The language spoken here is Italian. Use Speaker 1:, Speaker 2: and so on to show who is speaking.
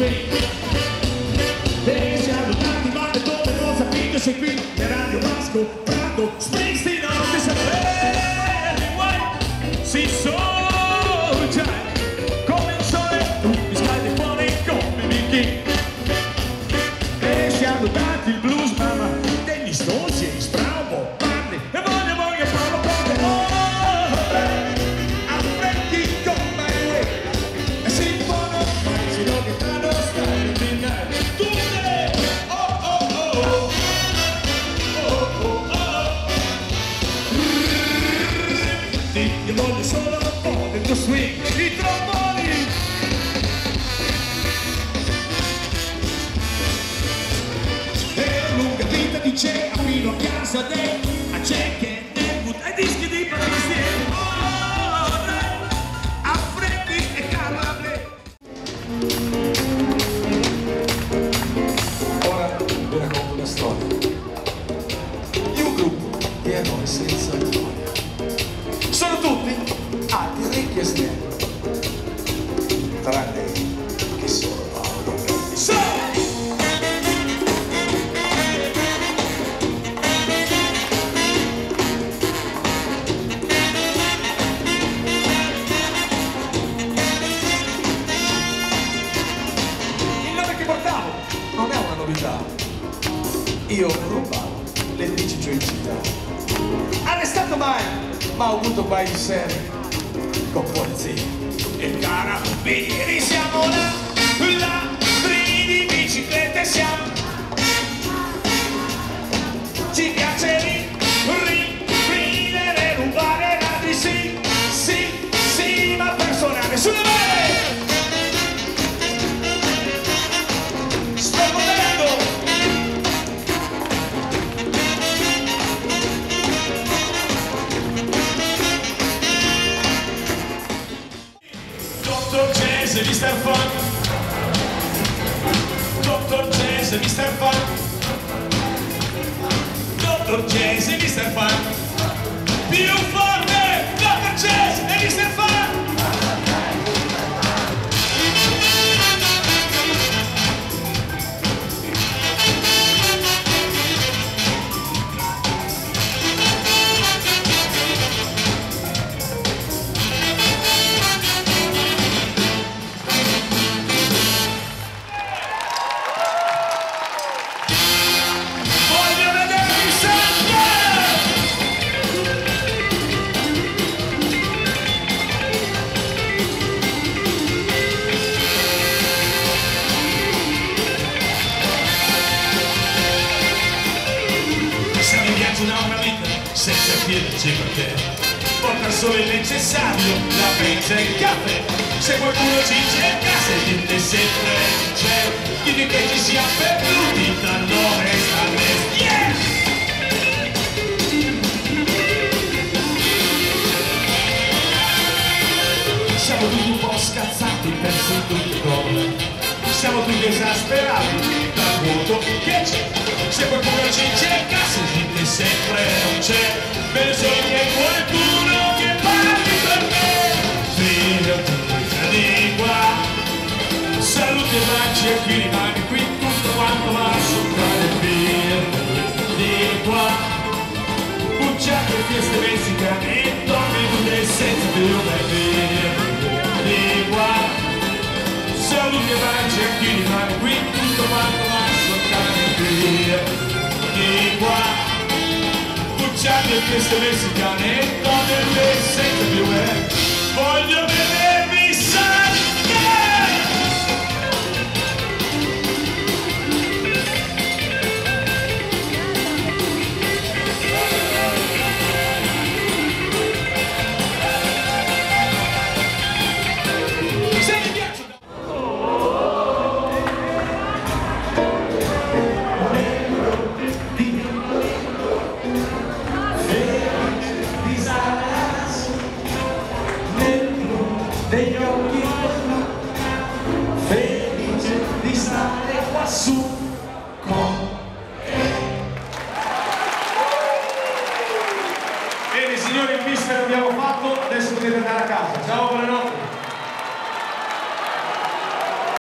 Speaker 1: le qui è Radio Vasco Prato Springsteen swing I tromboni. E lunga vita di C'è fino a casa te A C'è tranne che sono Paolo Belli. Il nome che portavo non è una novità. Io rubavo le giù in città. Arrestato mai, ma ho avuto guai di serie con polizia Dr. Jazz e Mr. Fun Dr. Jazz e Mr. Fun una vita senza chiederci perché. Porta solo il necessario, la pensa e il caffè. Se qualcuno ci cerca, se dite sempre c'è. Dimmi che ci siamo perduti da nove a yeah! Siamo tutti un po' scazzati, persi in tutti come Siamo tutti esasperati dal vuoto che c'è. Se qualcuno ci dite sempre non c'è Bisogna qualcuno che parli per me. Fidati di qua. Salute e baci e qui rimani qui tutto quanto va soltare via di qua. Bucciate fieste messicane e donne nude senza più via di qua. Saluti e baci a chi rimane qui Bucciate fieste messicane e donne nude senza più Voglio vedervi sempre degli occhi felice di stare quassù con Bene signori, il mister abbiamo fatto, adesso potete andare a casa. Ciao, buonanotte.